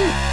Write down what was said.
Hmm.